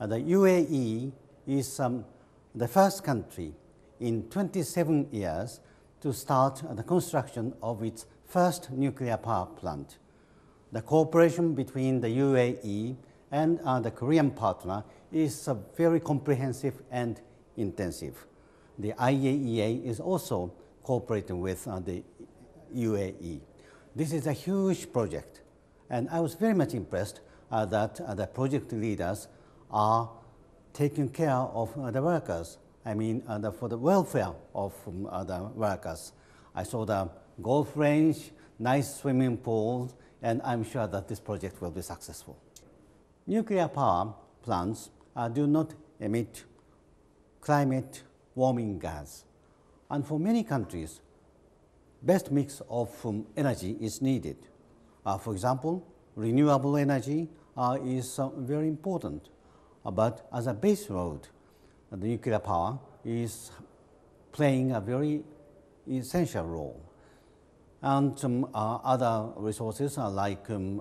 uh, the UAE is um, the first country in 27 years to start the construction of its first nuclear power plant. The cooperation between the UAE and uh, the Korean partner is uh, very comprehensive and intensive. The IAEA is also cooperating with uh, the UAE. This is a huge project, and I was very much impressed uh, that uh, the project leaders are taking care of uh, the workers. I mean, uh, the, for the welfare of um, uh, the workers. I saw the golf range, nice swimming pool, and I'm sure that this project will be successful. Nuclear power plants uh, do not emit climate warming gas. And for many countries, best mix of um, energy is needed. Uh, for example, renewable energy uh, is very important. Uh, but as a base load, uh, the nuclear power is playing a very essential role. And um, uh, other resources like um,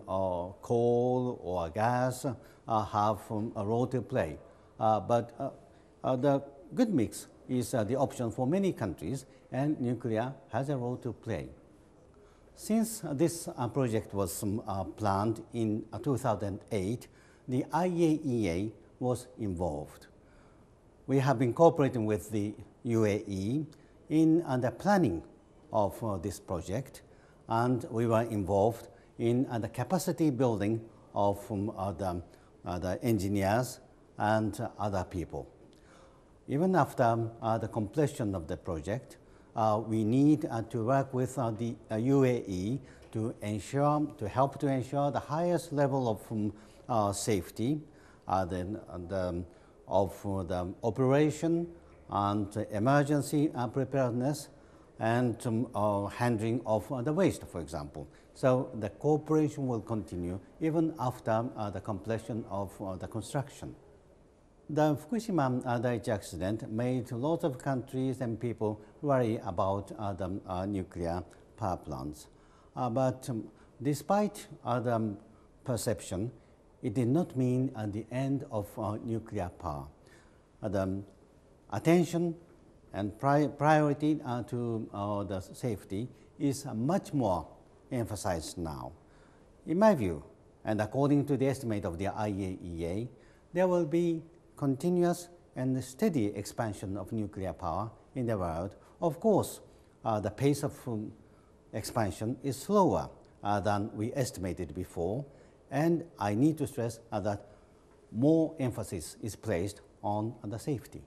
coal or gas have um, a role to play. but the good mix is uh, the option for many countries, and nuclear has a role to play. Since this uh, project was um, uh, planned in 2008, the IAEA was involved. We have been cooperating with the UAE in the planning of uh, this project, and we were involved in uh, the capacity building of um, the, the engineers and other people. Even after uh, the completion of the project, uh, we need uh, to work with uh, the UAE uh, to ensure, to help to ensure the highest level of um, uh, safety, then the, of the operation and emergency preparedness and um, handling of the waste, for example. So the cooperation will continue even after the completion of the construction. The Fukushima uh, Daiichi accident made lots of countries and people worry about uh, the uh, nuclear power plants. Uh, but um, despite the perception, it did not mean uh, the end of uh, nuclear power. the attention and pri priority to the safety is much more emphasized now. In my view, and according to the estimate of the IAEA, there will be continuous and steady expansion of nuclear power in the world. Of course, uh, the pace of um, expansion is slower uh, than we estimated before, and I need to stress that more emphasis is placed on the safety.